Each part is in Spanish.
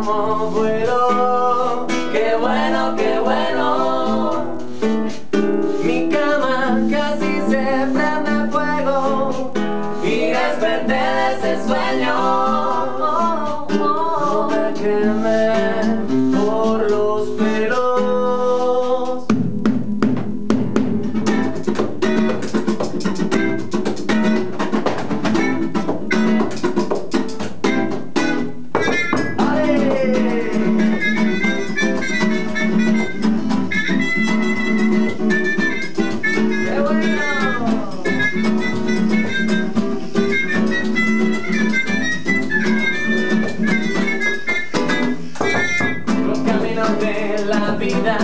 y cómo puedo qué bueno qué bueno. Mi cama casi se prende fuego y desperté de ese sueño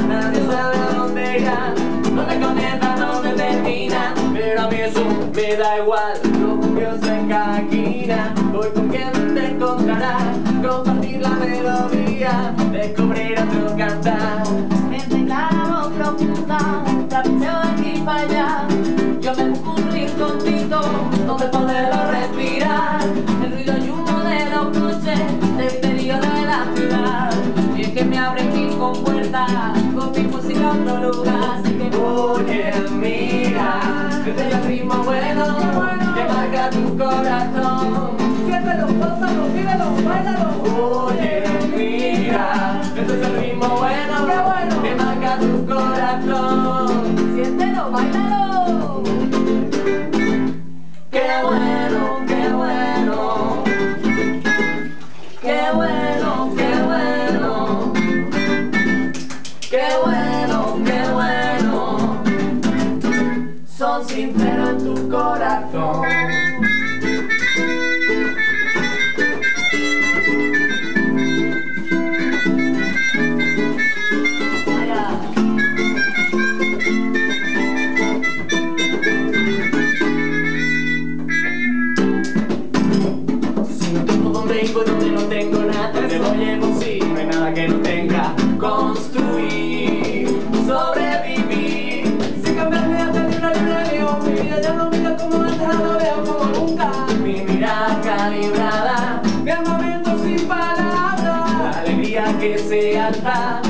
nadie sabe a dónde irán Dónde comienza, dónde termina. Pero a mí eso me da igual. Lo curioso en cada esquina. Voy con quien te encontrará. Compartir la melodía. Descubrir otro cantar. Entre la voz profunda, trapeceo de aquí para allá. Yo me busco un rinconcito donde poderlo respirar. El ruido y humo de los coches del interior de la ciudad. Y es que me abren mis compuertas lugar. Que Oye, mira, este es el ritmo bueno que marca tu corazón. siéntelo, gózalo, vívelo, bailalo. Oye, mira, este es el ritmo bueno Qué bueno. que marca tu corazón. Siéntelo, bailalo. Tu corazón. Si no tengo donde donde no tengo nada. Voy en un sí, que se alza,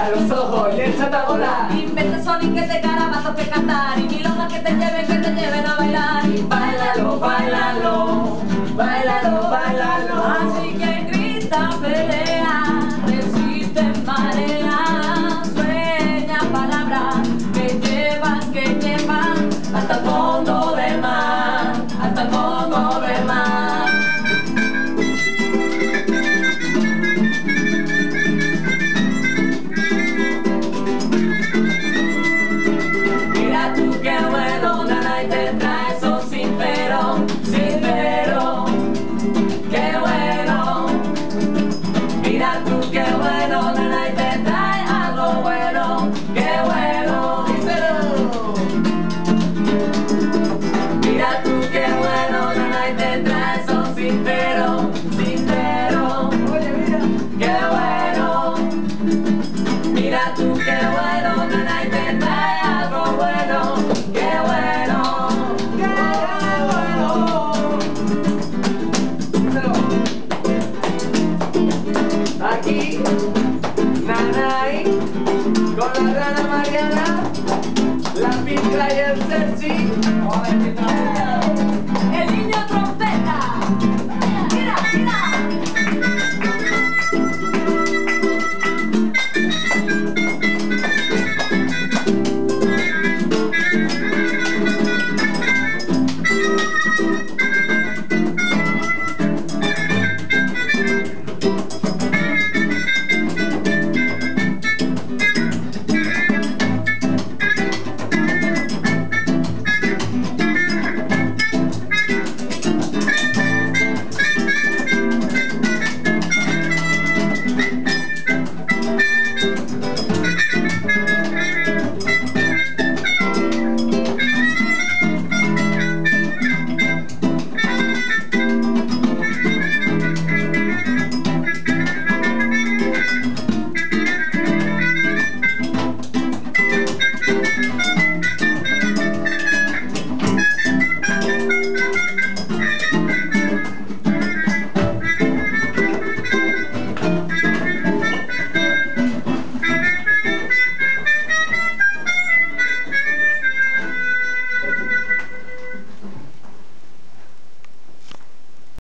Cierra los ojos y échate a Mira tú qué bueno, nada y te trae